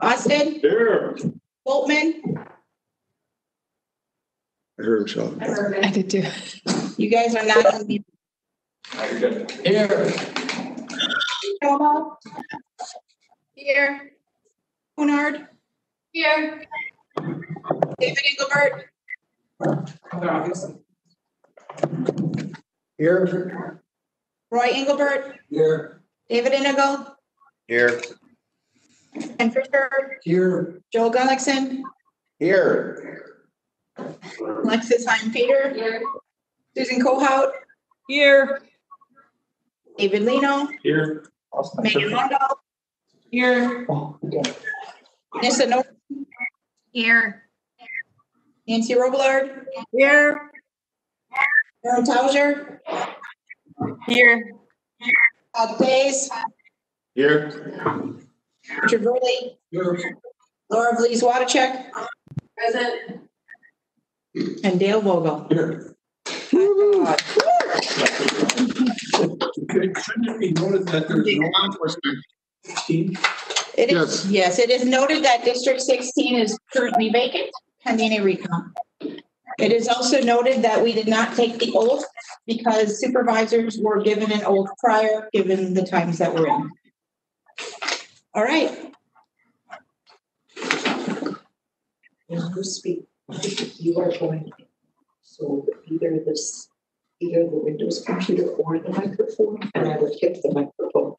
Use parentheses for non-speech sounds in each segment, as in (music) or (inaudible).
Austin, Here. Boltman. I heard him shout. I did too. You guys are not on mute. Here. Chomeau. Here. Leonard. Here. David Engelbert, Here. Roy Engelbert, Here. David Inigo, Here. Ken Fisher, Here. Joel Gunnlaugsson, Here. Alexis Heim Peter. Here. Susan Kohout, Here. David Lienau, Here. Megan Lundahl. Here. Nissa No. Here. Nancy Robillard. Here. Aaron Tauscher, Here. Todd Days, Here. Richard Burley, Laura Vlies Watacek. Present. And Dale Vogel. Here. Shouldn't it be noted that there's no enforcement team? It is, yes, it is noted that District sixteen is currently vacant pending a recount. It is also noted that we did not take the oath because supervisors were given an oath prior, given the times that we're in. All right, When you speak, you are going, so either this, either the Windows computer or the microphone, and I would hit the microphone.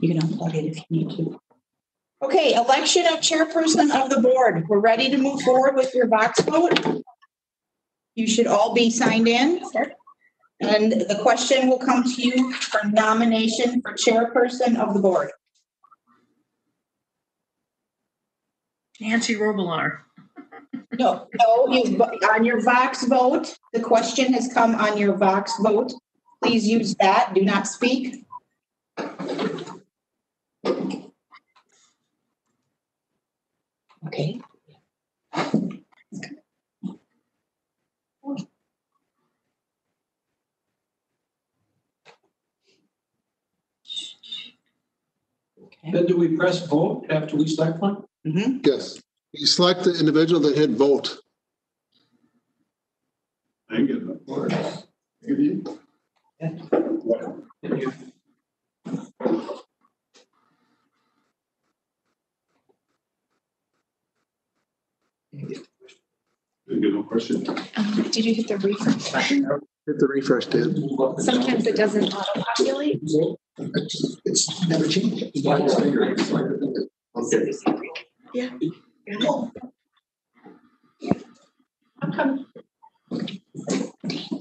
you can unplug it if you need to. Okay, election of chairperson of the board. We're ready to move forward with your Vox vote. You should all be signed in. And the question will come to you for nomination for chairperson of the board. Nancy Robillard. No, no, you, on your Vox vote, the question has come on your Vox vote. Please use that. Do not speak. Okay. Then do we press vote after we select one? Mhm. Yes. You select the individual that hit vote. I get the word. Didn't get no question. Um, Did you hit the refresh button? Hit the refresh, Dan. Sometimes it doesn't auto populate. It's, it's never changed. Okay. Yeah. How come?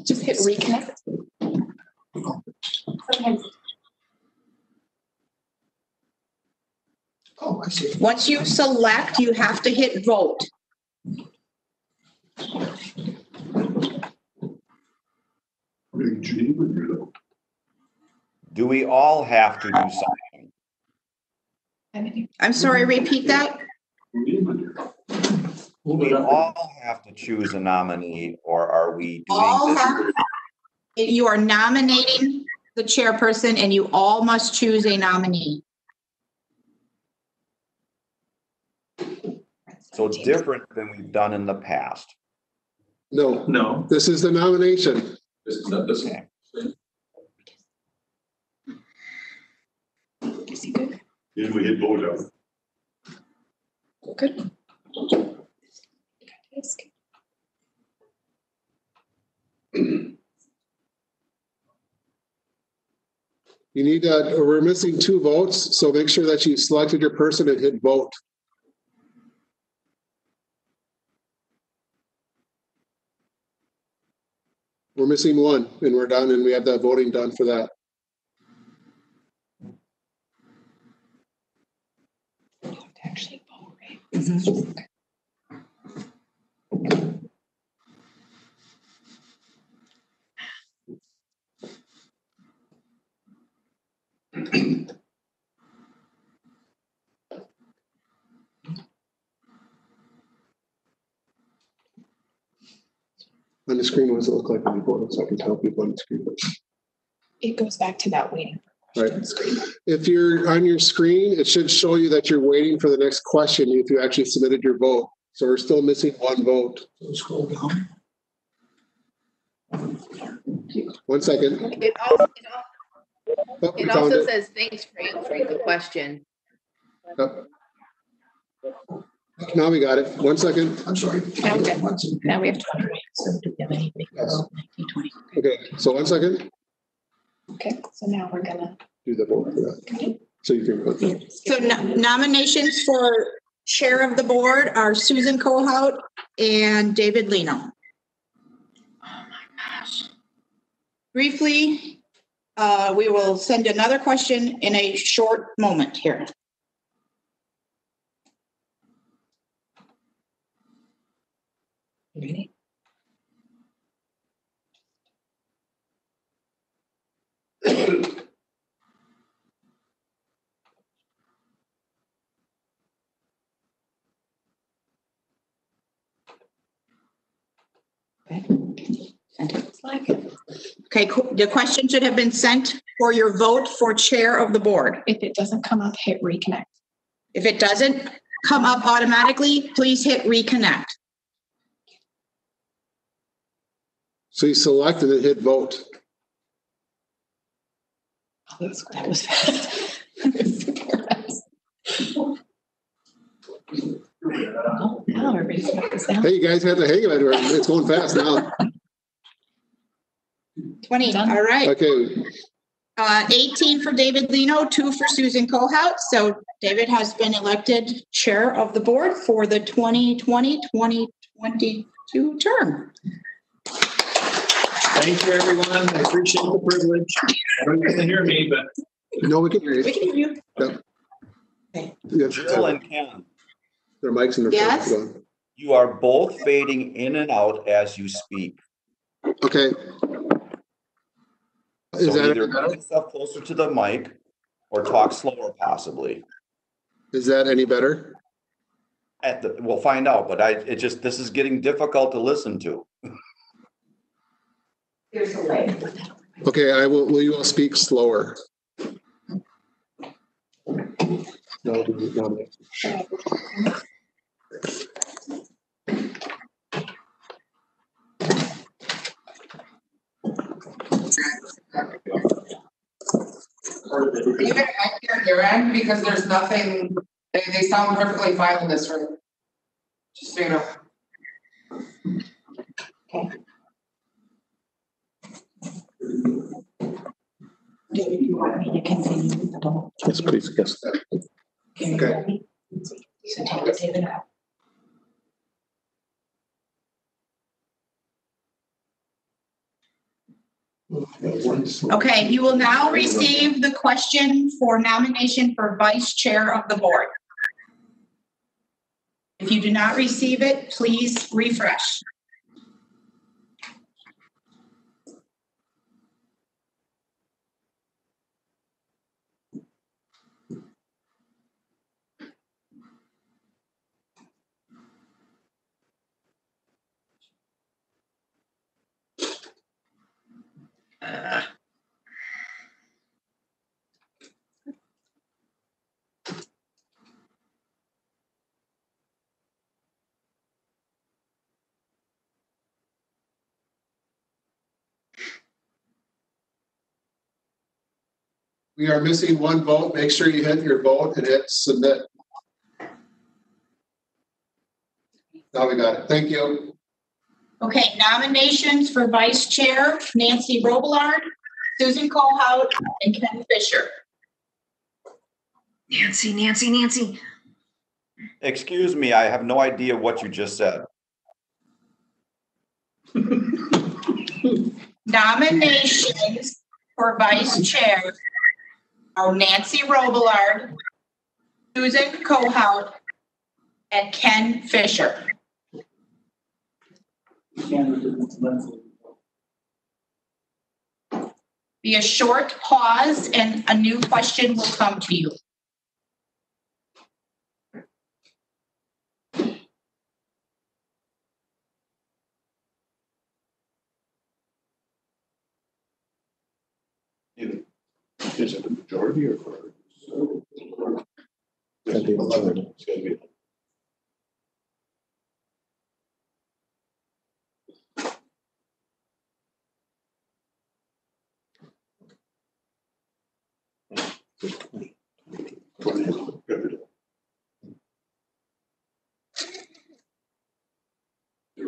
Just hit reconnect. Sometimes Oh, I see. Once you select, you have to hit vote. Do we all have to do something? I I'm sorry, repeat that? Do we all have to choose a nominee or are we All doing have, this? you are nominating the chairperson and you all must choose a nominee. So it's different than we've done in the past. No, No. this is the nomination. This is not this Okay. Is good? Then we hit vote out. Good. You need, uh, we're missing two votes, so make sure that you selected your person and hit vote. We're missing one and we're done and we have that voting done for that. On the screen, what does it look like when you vote? So I can tell people on the screen. It goes back to that waiting. Right. If you're on your screen, it should show you that you're waiting for the next question if you actually submitted your vote. So we're still missing one vote. So Scroll down. One second. It also, it al- Oh, it also it. says, thanks for answering the question. Yep. Now we got it. One second. I'm sorry. Okay. Now we have twenty. So do we have anybody for Yes. Okay, so one second. Okay, so now we're gonna. Do the vote for that. So you can put that. So no- nominations for chair of the board are Susan Kohout and David Lienau. Oh my gosh. Briefly, uh, we will send another question in a short moment here. Ready? Sent it. It's like, Okay, the question should have been sent for your vote for chair of the board. If it doesn't come up, hit reconnect. If it doesn't come up automatically, please hit reconnect. So you select and then hit vote. Oh, That was, that was fast. That was super fast. Oh, now everybody's got this down. Hey, you guys had the hang of it. It's going fast now. 20, Done. all right. Okay, Uh, 18 for David Lienau, two for Susan Kohout. So David has been elected chair of the board for the 2020, 2022 term. Thank you, everyone. I appreciate the privilege. I don't get to hear me, but no, we can hear you. We can hear you. Yes, Jill and Ken, Their mics and their. Yes. phones on. you are both fading in and out as you speak. Okay. Is So that, either any better? move yourself closer to the mic or talk slower possibly. is that any better? At the, we'll find out, but I, it just, this is getting difficult to listen to. There's a way. Okay, I will, will you all speak slower? No, no. Even I hear your end because there's nothing, they, they sound perfectly fine in this room. Just so you know. You can see the vote. Yes, please, yes. Okay. So take it, David out. Okay, you will now receive the question for nomination for vice chair of the board. If you do not receive it, please refresh. We are missing one vote. Make sure you hit your vote and hit submit. Now we got it. Thank you. Okay, nominations for vice chair, Nancy Robillard, Susan Kohout, and Ken Fisher. Nancy, Nancy, Nancy. Excuse me, I have no idea what you just said. (laughs) Nominations for vice chair are Nancy Robillard, Susan Kohout, and Ken Fisher. Be a short pause and a new question will come to you. Is it a majority or? Gotta be a majority. It's gotta be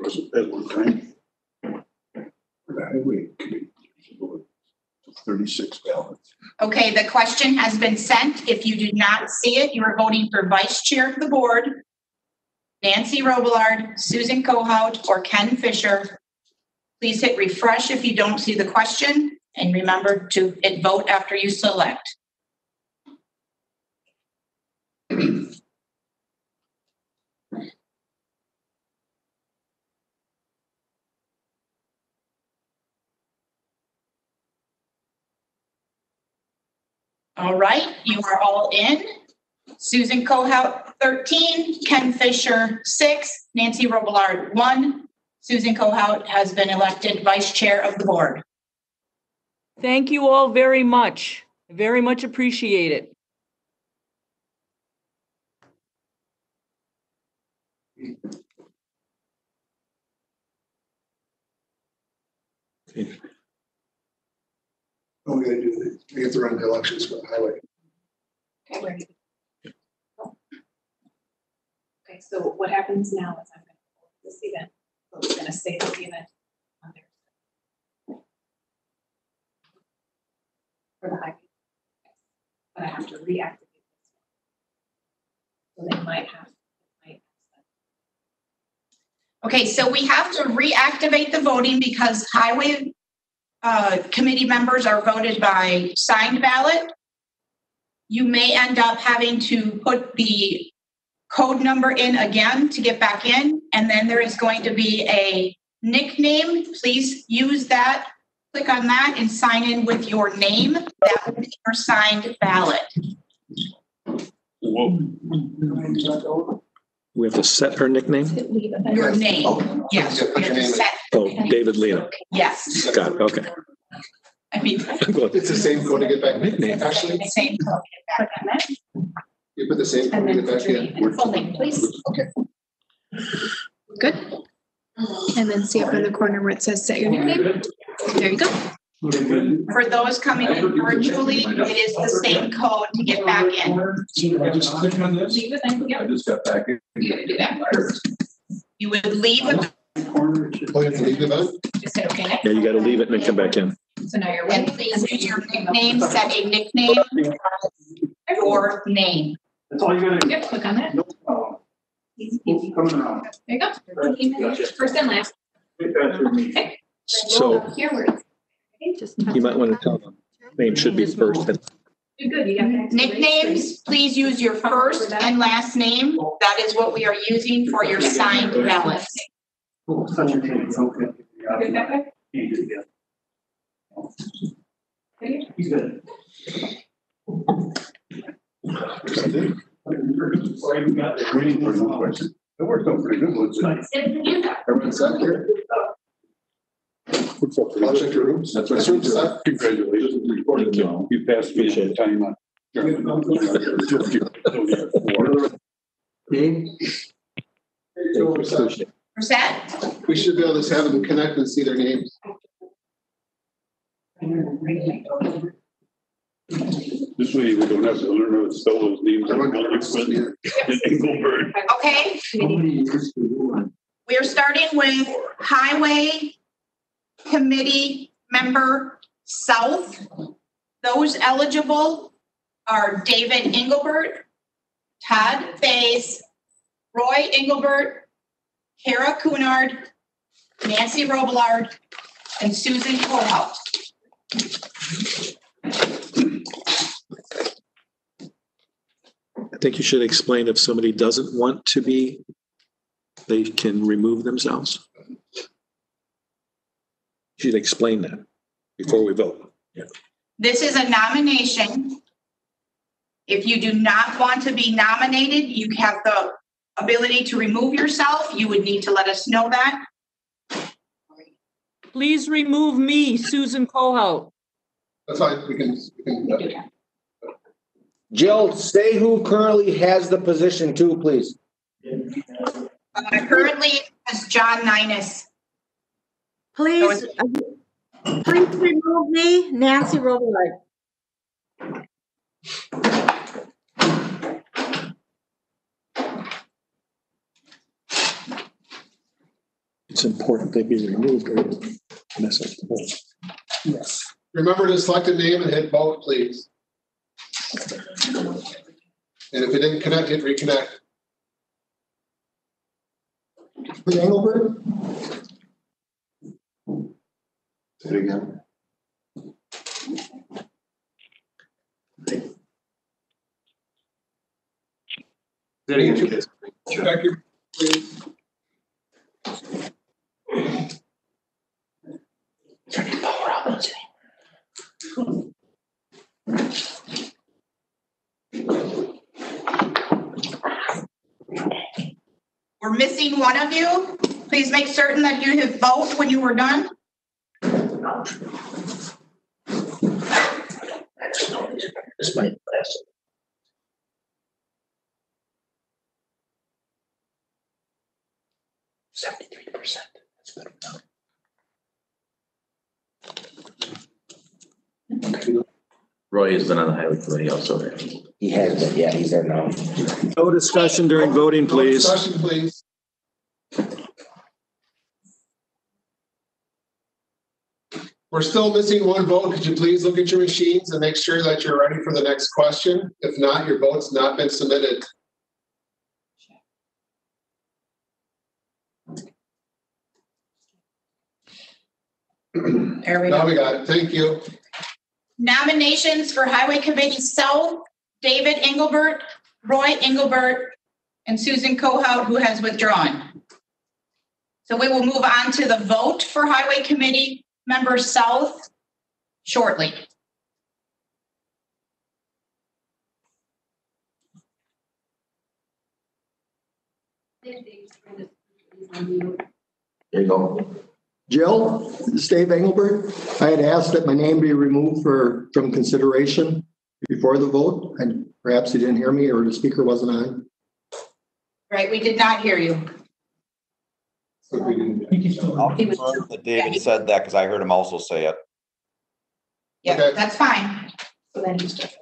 was at one time. The highway committee, thirty-six ballots. Okay, the question has been sent. If you do not see it, you are voting for vice chair of the board. Nancy Robillard, Susan Kohout, or Ken Fisher. Please hit refresh if you don't see the question and remember to hit vote after you select. All right, you are all in. Susan Kohout, 13, Ken Fisher, 6, Nancy Robillard, 1. Susan Kohout has been elected vice chair of the board. Thank you all very much. Very much appreciate it. Oh, we gotta do, the- we have to run the elections for the highway. Okay, ready. Okay, so what happens now is I'm gonna hold this event, so it's gonna say the event on there. For the high. But I have to reactivate this. So they might have, might. Okay, so we have to reactivate the voting because highway uh, committee members are voted by signed ballot. You may end up having to put the code number in again to get back in, and then there is going to be a nickname. Please use that. Click on that and sign in with your name. That will be your signed ballot. Whoa. We have to set her nickname? Hit leave event. Your name, oh. yes. Put your you have to name in. Oh, David Lienau. Yes, Got it, okay. I mean, (laughs) It's the same code to get back. Nickname. Actually, same code. Click on that, you put the same and code to then get put back your in. name and full name, please. Okay. Good. And then see up in the corner where it says set your nickname. There you go. For those coming in virtually, it is the same code to get back in. I just click on this. Leave event, I just got back in. You gotta do that. You would leave, it, Oh, you have to leave the vote? just hit okay next. Yeah, you gotta leave it and then come back in. So now you're and ready. please use your nickname, set a nickname or name. That's all you gotta Yep, click on that. Easy peasy. Coming around. There you go. First and last. Okay. So Here we're. Just you might want to tell them, name should be first. and- You're good, you got that. Nicknames, please use your first and last name. That is what we are using for your signed ballots. Good that way? He's good. Waiting for no question. It worked out pretty good, was it? Everyone set here? I'll check your rooms. That's what. This room's set. Congratulations. Thank you. You passed me the time on. We're. We're set? We should be able to have them connect and see their names. This way we don't have to learn how to spell those names. Everyone got it. Engelbert. Okay, we are starting with Highway Committee Member South. Those eligible are David Engelbert, Todd Faze, Roy Engelbert, Kara Cunard, Nancy Robillard, and Susan Kohout. I think you should explain if somebody doesn't want to be, they can remove themselves. You should explain that before we vote. This is a nomination. If you do not want to be nominated, you have the ability to remove yourself. You would need to let us know that. Please remove me, Susan Kohout. That's fine, we can, we can do that. Jill, say who currently has the position too, please. Uh, currently, it's John Ninus. Please, uh, please remove me, Nancy Robillard. It's important they be removed or mess up the vote. Yes. Remember to select a name and hit vote, please. And if it didn't connect, hit reconnect. Lee Engelbert? Say it again. Say it again, kids. Check your, please. We're missing one of you. Please make certain that you have vote when you were done. This might last. Seventy-three percent. That's good enough. Roy has been on the highway committee also. He has been, yeah, he's there now. No discussion during voting, please. Discussion, please. We're still missing one vote. Could you please look at your machines and make sure that you're ready for the next question? If not, your vote's not been submitted. There we Now go. we got it. Thank you. Nominations for Highway Committee South, David Engelbert, Roy Engelbert, and Susan Kohout, who has withdrawn. So we will move on to the vote for Highway Committee Member South shortly. There you go. Jill, this is Dave Engelbert. I had asked that my name be removed for, from consideration before the vote, and perhaps you didn't hear me or the speaker wasn't on. Right, we did not hear you. So we didn't- I'll confirm that David said that because I heard him also say it. Yeah, Okay. that's fine. So then he's just,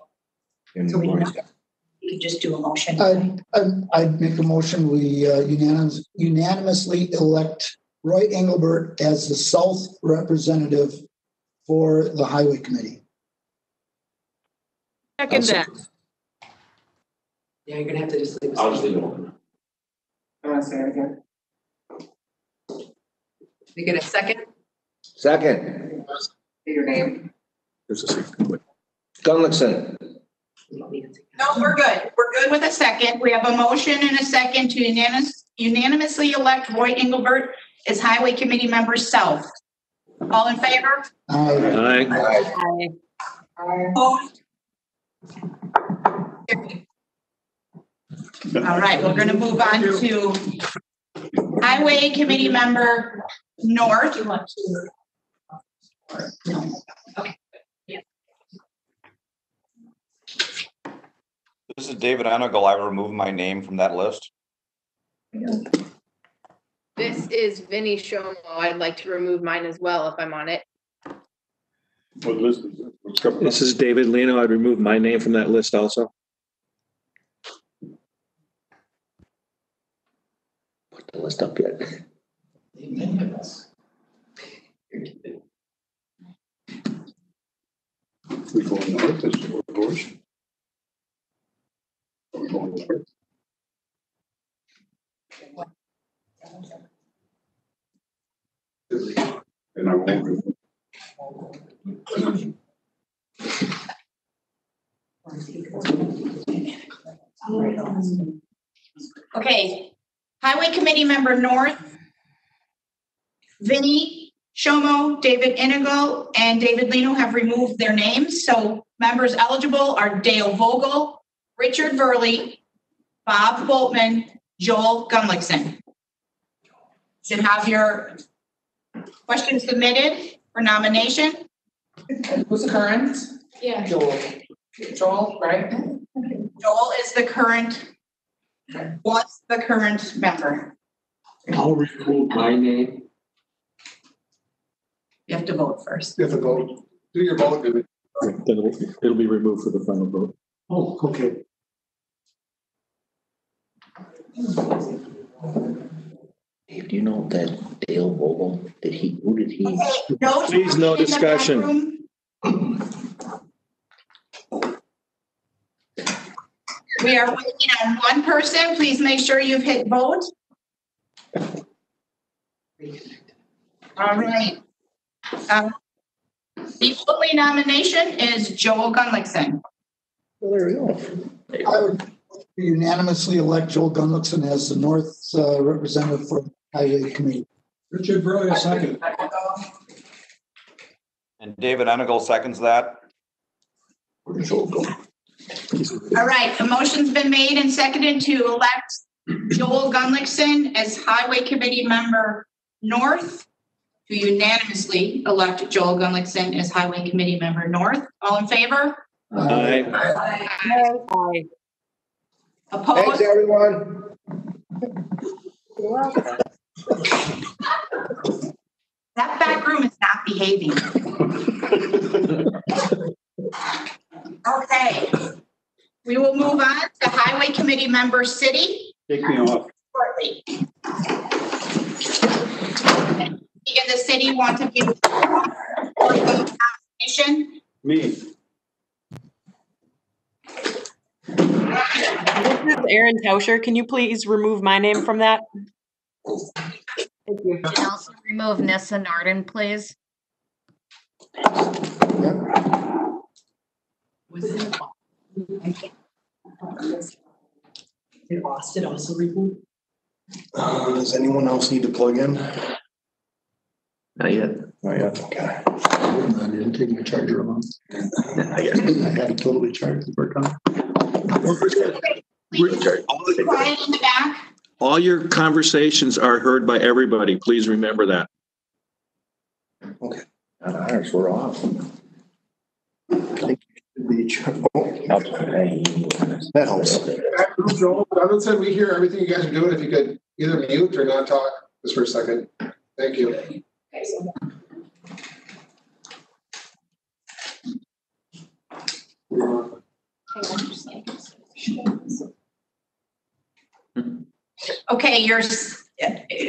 so we know. You can just do a motion. I'd, I'd, I'd make a motion, we uh, unanimous, unanimously elect Roy Engelbert as the South representative for the Highway Committee. Second that. Yeah, you're gonna have to just leave. I'll just leave it open. I want to say it again. We get a second? Second, Say your name. There's a second. Gunnlaugsson. No, we're good. We're good with a second. We have a motion and a second to unanimous, unanimously elect Roy Engelbert as Highway Committee Member South. All in favor? Aye. Aye. Opposed? All right, we're gonna move on to Highway Committee Member North. You want to, or, no. This is David Enigl. I remove my name from that list. This is Vinnie Chomeau. I'd like to remove mine as well if I'm on it. What list is it? What's coming up? This is David Lienau. I'd remove my name from that list also. Put the list up yet. We going north, is it abortion? Are we going north? And I won't. Okay, Highway Committee Member North. Vinnie Chomeau, David Inigo, and David Lienau have removed their names, so members eligible are Dale Vogel, Richard Verley, Bob Boltman, Joel Gunnlaugsson. Should have your questions submitted for nomination. Who's current? Yeah. Joel. Joel, right? Joel is the current, was the current member. I'll remove my name. You have to vote first. You have to vote. Do your vote, Vivi. Then it'll, it'll be removed for the final vote. Oh, okay. Dave, do you know that Dale Vogel, did he, who did he? No. Please, no talking in the back discussion. We are waiting on one person. Please make sure you've hit vote. All right. Um, The only nomination is Joel Gunnlaugsson. Well, there we go. I would unanimously elect Joel Gunnlaugsson as the North uh, representative for the Highway Committee. Richard Burley, a second. And David Enigl seconds that. Where did Joel go? All right, a motion's been made and seconded to elect Joel Gunnlaugsson as Highway Committee Member North. To unanimously elect Joel Gunnlaugsson as Highway Committee Member North. All in favor? Aye. Aye. Opposed? Thanks, everyone. That back room is not behaving. Okay. We will move on to Highway Committee Member City Take me off. shortly. In the city want to be nomination. Me. This is Erin Tauscher. Can you please remove my name from that? Thank you. And also remove Nissa Norton, please. Did Austin also remove? Uh, does anyone else need to plug in? Not yet. Not yet, okay. I didn't take my charger along. Not yet. I had it totally charged. We're done. Quiet in the back. All your conversations are heard by everybody. Please remember that. Okay. Not ours, we're off. I think it should be ch- oh, That helps. Joel Gunnlaugsson, we hear everything you guys are doing. If you could either mute or not talk just for a second. Thank you. Okay, yours,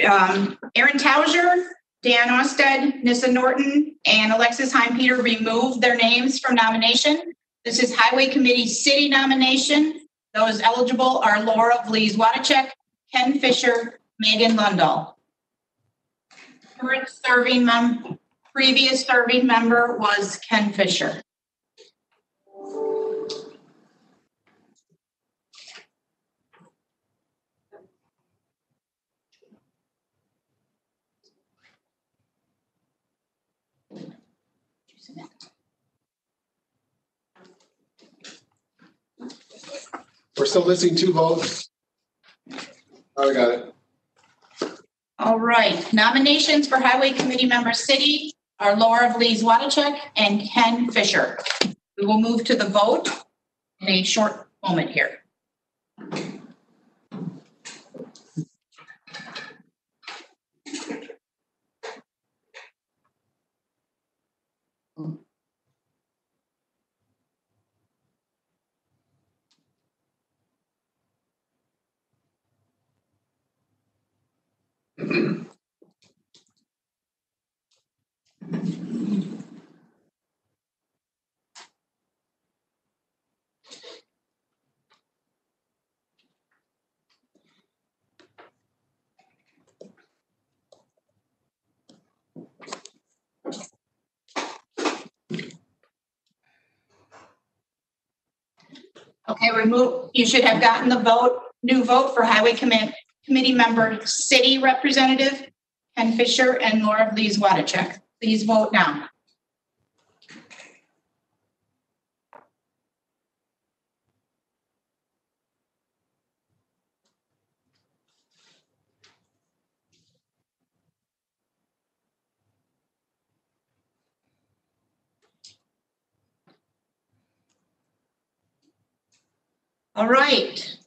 um, Aaron Tauscher, Dan Austad, Nissa Norton, and Alexis Heim Peter removed their names from nomination. This is Highway Committee City nomination. Those eligible are Laura Vlies Wadachek, Ken Fisher, Megan Lundahl. Current serving mem, previous serving member was Ken Fisher. We're still missing two votes. Oh, I got it. All right, nominations for Highway Committee Member City are Laura Vlies Wadachek and Ken Fisher. We will move to the vote in a short moment here. Okay, remove, you should have gotten the vote, new vote for Highway Commit, committee member city representative Ken Fisher and Laura Lees Wadachek. Please vote now. All right.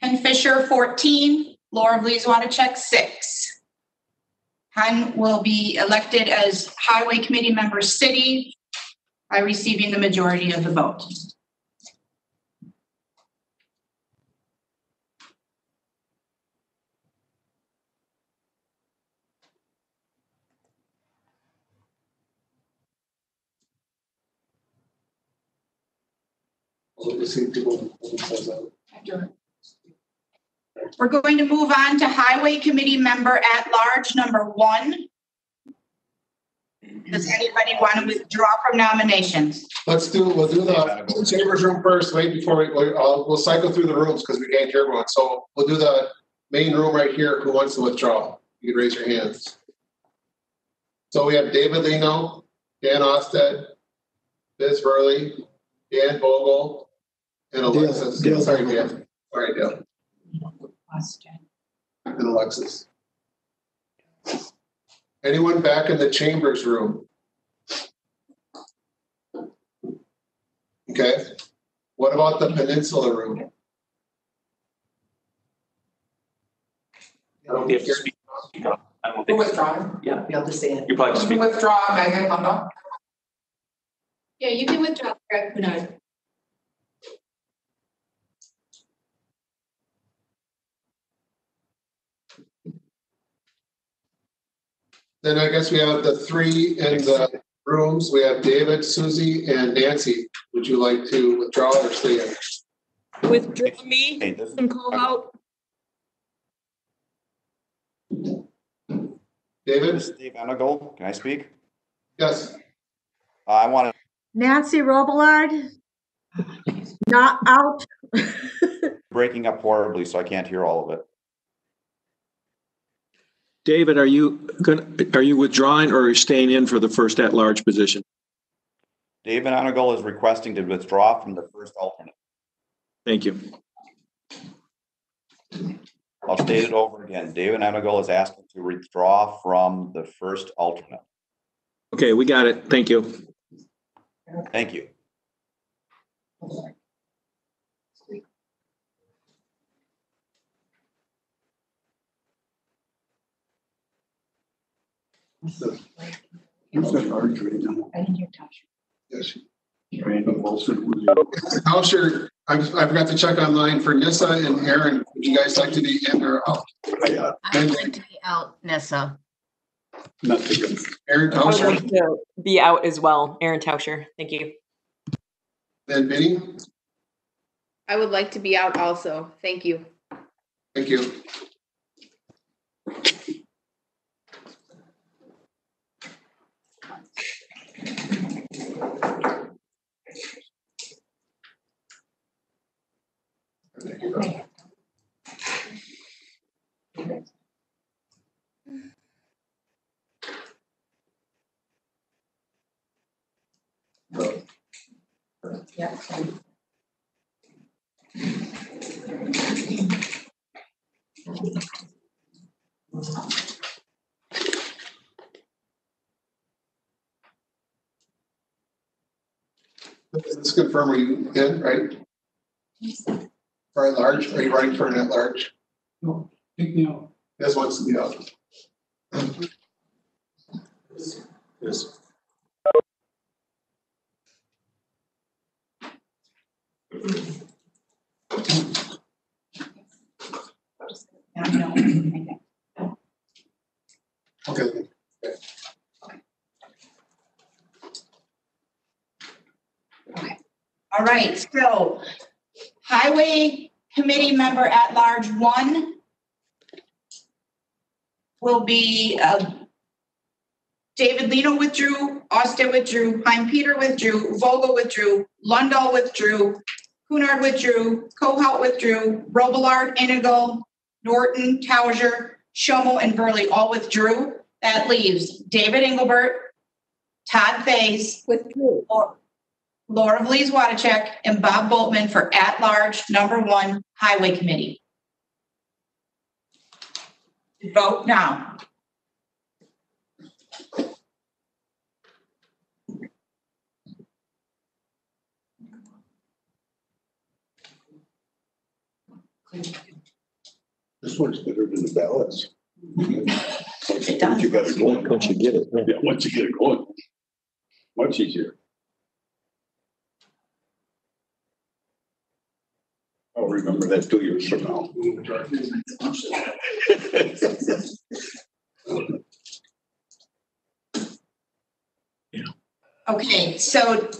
Ken Fisher, 14. Laura Bleaswater six. Ken will be elected as Highway Committee Member City by receiving the majority of the vote. We're going to move on to Highway Committee Member at Large, number one. Does anybody want to withdraw from nominations? Let's do, we'll do the chambers room first, wait before we, we- uh, we'll cycle through the rooms because we can't hear everyone. So we'll do the main room right here. Who wants to withdraw? You can raise your hands. So we have David Lienau, Dan Austad, Biz Burley, Dan Vogel, and Alexis. Dale. Sorry, Dan. Sorry, Dale. And Alexis. Anyone back in the chambers room? Okay. What about the peninsula room? I don't think you have to speak. I don't think, withdrawing? yeah, Be able to say it. you probably just speak. Withdraw Megan Hondo. Yeah, you can withdraw Greg Bernard. Then I guess we have the three in the rooms. We have David, Susie, and Nancy. Would you like to withdraw or stay in? Withdraw me Hey, this and call out. David? Steve Enigl. Can I speak? Yes. Uh, I want to, Nancy Robillard? Not out. (laughs) breaking up horribly, so I can't hear all of it. David, are you going, are you withdrawing or are you staying in for the first at-large position? David Enigl is requesting to withdraw from the first alternate. Thank you. I'll state it over again. David Enigl is asking to withdraw from the first alternate. Okay, we got it. Thank you. Thank you. Who's that large right now? I didn't hear Tasha. Yes. Randall Wilson. who's How sure, I, I forgot to check online for Nissa and Aaron. Would you guys like to be in or out? I would like to be out, Nissa. Nothing. Aaron I would Tauscher, like to be out as well. Aaron Tauscher, thank you. then Vinnie? I would like to be out also. Thank you. Thank you. Let's confirm, are you in, right? For at large, are you running for an at large? No, pick me up. This wants to be out. Yes. I. Okay. All right, so Highway Committee Member at Large one will be, uh, David Lienau withdrew, Austin withdrew, Heim Peter withdrew, Vogel withdrew, Lundahl withdrew, Cunard withdrew, Kohout withdrew, Robillard, Inigo, Norton, Tauscher, Chomeau, and Burley all withdrew. That leaves David Engelbert, Todd Fays. Withdrew. Laura Vlies Watacek and Bob Boltman for at-large number one Highway Committee. Vote now. This one's better than the ballots. (laughs) It does. You got it going. Once you get it. yeah. Yeah, once you get it going. Much easier. I'll remember that two years from now. Okay, so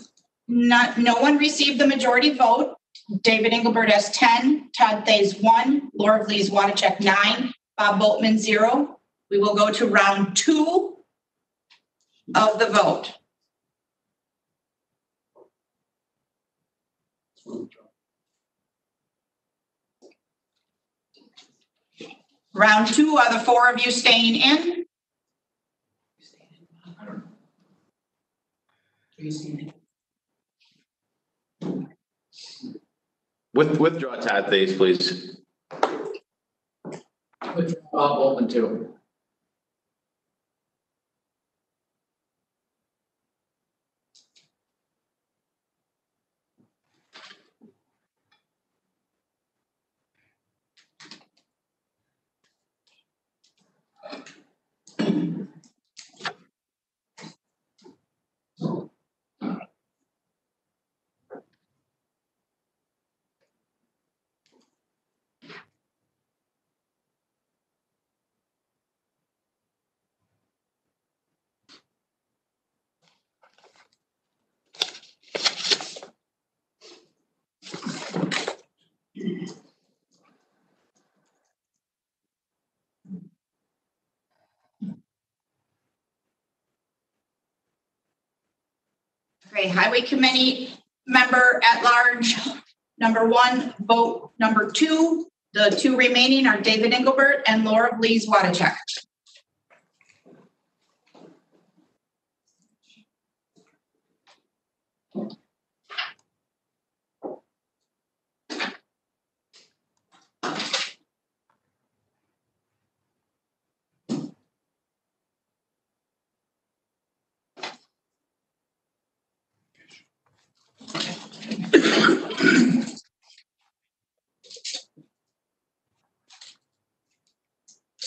not, no one received the majority vote. David Engelbert has ten, Todd Thayse one, Laura Vlies Wotachek nine, Bob Boltman zero. We will go to round two of the vote. Round two, are the four of you staying in? With, withdraw Todd Thayse, please. Bob Bolton too. Okay, Highway Committee member at large, number one, vote number two. The two remaining are David Engelbert and Laura Vlies Wotachek.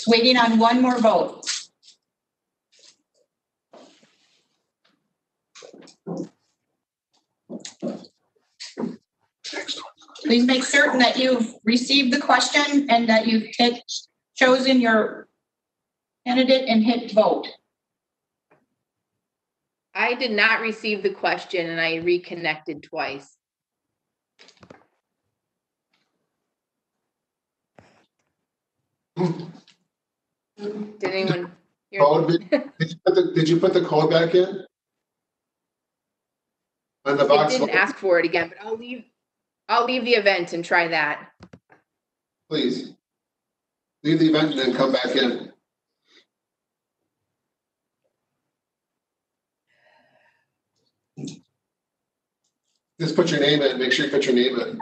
Waiting on one more vote. Please make certain that you've received the question and that you've hit, chosen your candidate and hit vote. I did not receive the question and I reconnected twice. Did anyone? hear- Code, did (laughs) did you put the, did you put the code back in? On the box, didn't ask for it again, but I'll leave, I'll leave the event and try that. please. Leave the event and then come back in. Just put your name in, make sure you put your name in.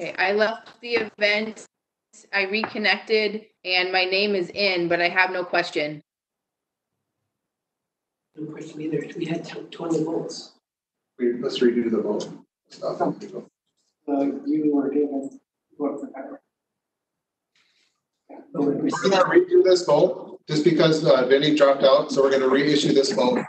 Okay, I left the event, I reconnected and my name is in, but I have no question. No question either. We had twenty votes. We- Let's redo the vote. Stop. Uh, you were given. what for that? We're gonna redo this vote, just because uh, Vinnie dropped out, so we're gonna reissue this vote.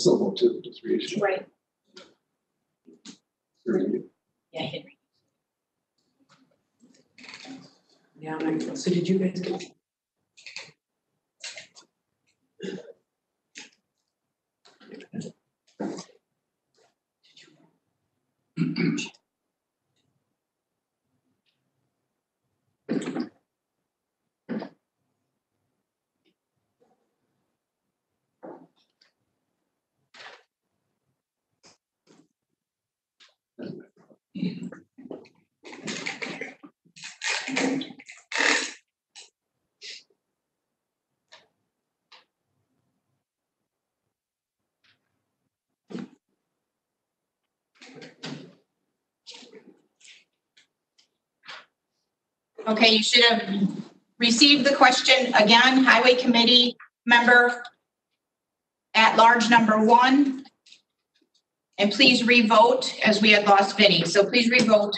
So vote to just reissue. Right. Yeah, Henry. Yeah, I'm- so did you guys get? Okay, you should have received the question again, Highway Committee member at large number one. And please revote as we had lost Vinnie, so please revote.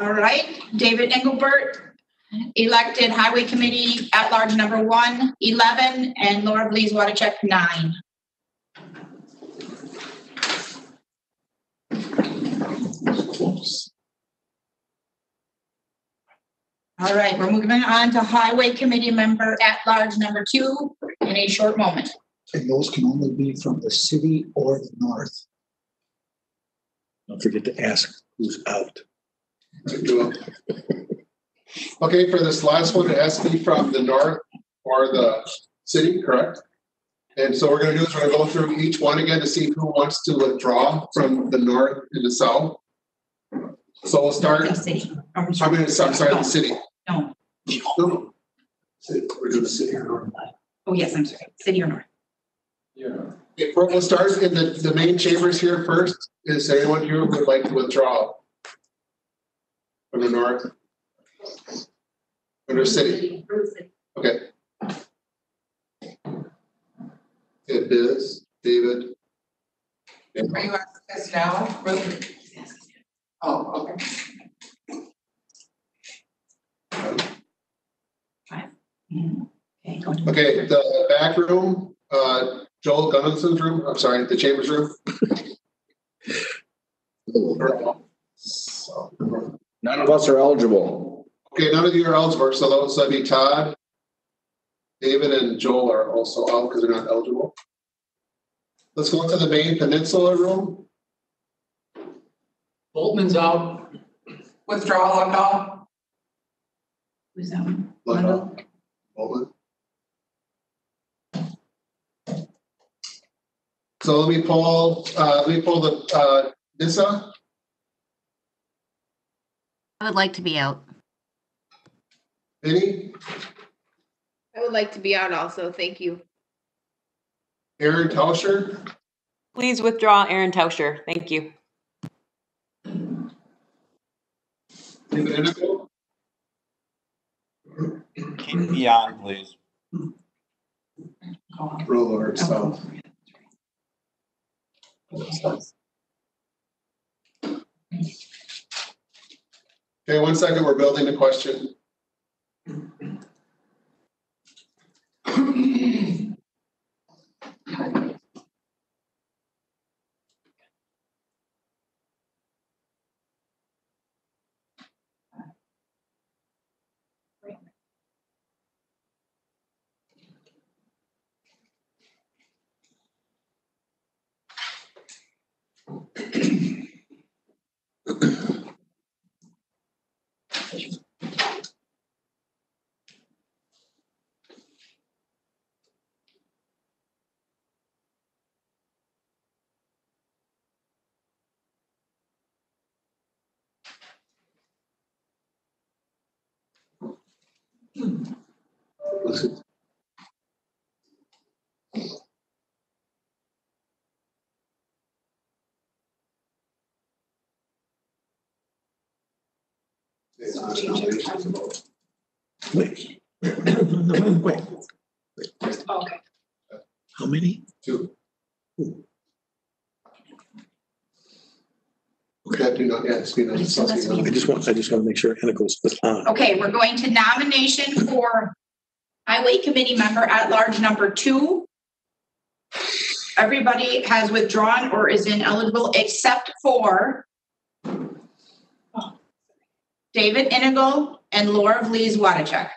All right, David Engelbert, elected Highway Committee at large number one, 11, and Laura Vlies Wotachek, nine. All right, we're moving on to Highway Committee member at large number two in a short moment. And those can only be from the city or the north. Don't forget to ask who's out. (laughs) Okay, for this last one, it has to be from the north or the city, correct? And so we're gonna do is we're gonna go through each one again to see who wants to withdraw from the north and the south. So we'll start, The city. I mean, I'm sorry, the city. No. No. City, We're doing the city. Oh, yes, I'm sorry, city or north. Okay, we'll we'll start in the, the main chambers here first. Is anyone here would like to withdraw? From the north? From the city? Okay. It is David. Are you asking us now, Ruth? Oh, okay. Okay. Okay, the back room, uh, Joel Gunnlaugsson's room, I'm sorry, the chambers room. (laughs) None of us are eligible. Okay, none of you are eligible, so those, that'd be Todd. David and Joel are also out because they're not eligible. Let's go into the main peninsula room. Boltman's out. Withdrawal, Lundahl. Who's that one? Lundahl. Bowman. So let me pull, uh, let me pull the, uh, Nissa, I would like to be out. Vinnie, I would like to be out also, thank you. Aaron Tauscher, Please withdraw Aaron Tauscher. Thank you. David Enigl, Keep me on, please. Rolo, so. Okay, one second, we're building the question. (coughs) Wait. Wait. Okay. How many? Two. Okay, do not, yeah, it's been. I just want, I just want to make sure Annico's was on. Okay, we're going to nomination for Highway Committee member at large number two. Everybody has withdrawn or is ineligible except for David Enigl and Laura Vlies Wotachek.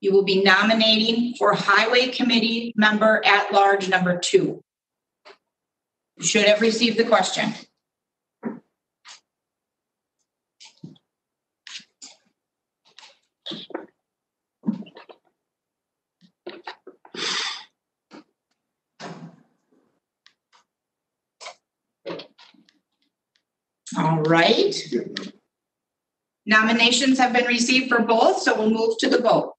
You will be nominating for Highway Committee member at large number two. You Should have received the question. All right. Nominations have been received for both, so we'll move to the vote.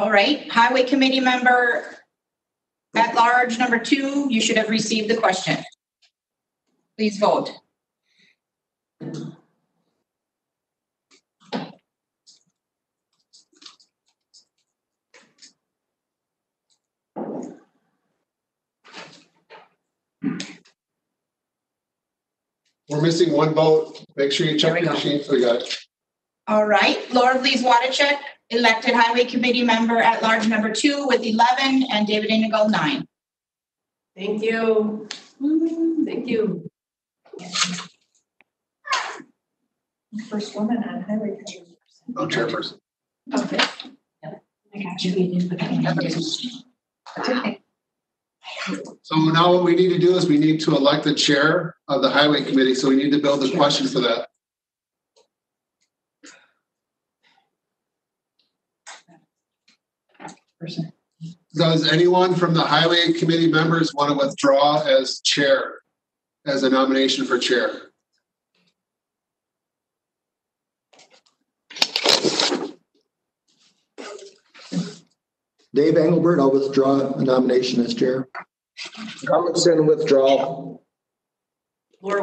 All right, Highway Committee member at large, number two, you should have received the question. Please vote. We're missing one vote. Make sure you check your machine. So we got it. All right, Laura Vlies Wotachek, elected Highway Committee member at large, number two with 11, and David Enigl, nine. Thank you. Mm, thank you. First woman on highway. committee. No chairperson. Okay. Oh my gosh, we didn't put that okay. So now what we need to do is we need to elect the chair of the highway committee. So we need to build a question for that. Person. Does anyone from the highway committee members want to withdraw as chair, as a nomination for chair? Dave Engelbert, I'll withdraw a nomination as chair. Robinson withdrawal. Laura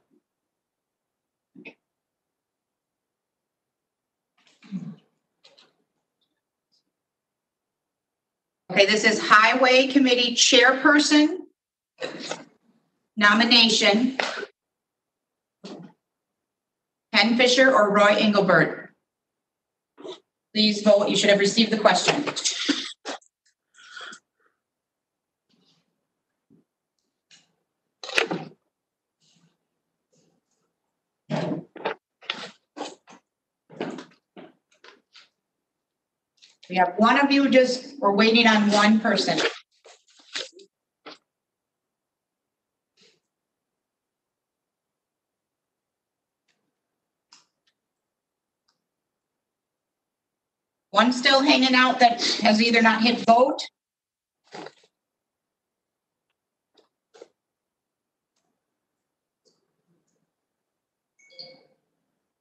Okay, this is Highway Committee Chairperson nomination. Ken Fisher or Roy Engelbert? Please vote. You should have received the question. We have one of you just, we're waiting on one person. One still hanging out that has either not hit vote. There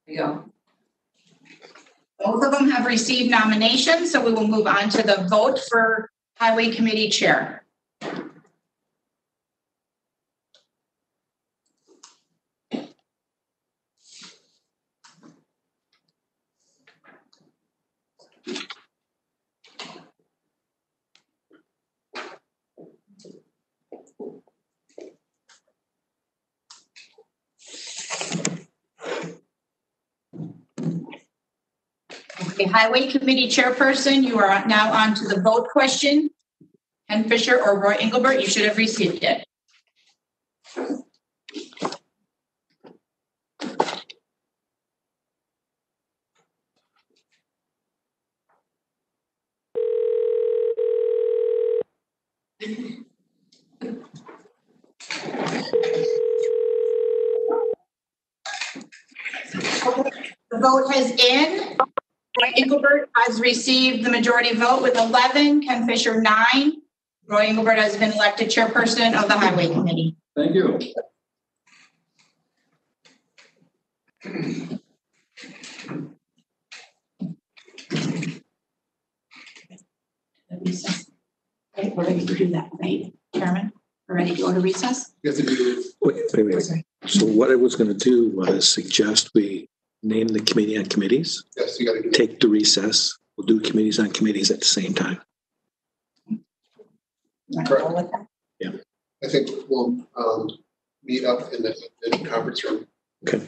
you go. Both of them have received nominations, so we will move on to the vote for Highway Committee Chair. Highway Committee Chairperson, you are now on to the vote question. Ken Fisher or Roy Engelbert, you should have received it. The vote has in. Roy Engelbert has received the majority vote with 11, Ken Fisher, nine. Roy Engelbert has been elected chairperson of the Highway Committee. Thank you. Recess. Okay, we're ready to do that, right, Chairman? We're ready to go to recess? You have to do, Wait, wait, wait. So what I was gonna do was suggest we name the committee on committees, yes, you gotta do. take the recess, We'll do committees on committees at the same time. Correct. I think we'll, um, meet up in the, in the conference room. Okay.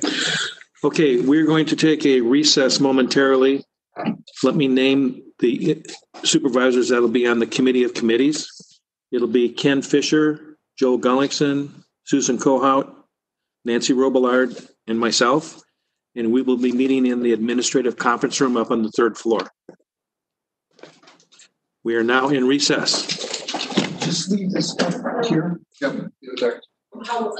Okay, we're going to take a recess momentarily. Let me name the supervisors that'll be on the committee of committees. It'll be Ken Fisher, Joe Gullixson, Susan Kohout, Nancy Robillard, and myself. And we will be meeting in the administrative conference room up on the third floor. We are now in recess. Just leave this stuff here. Yep. you're there. How, uh,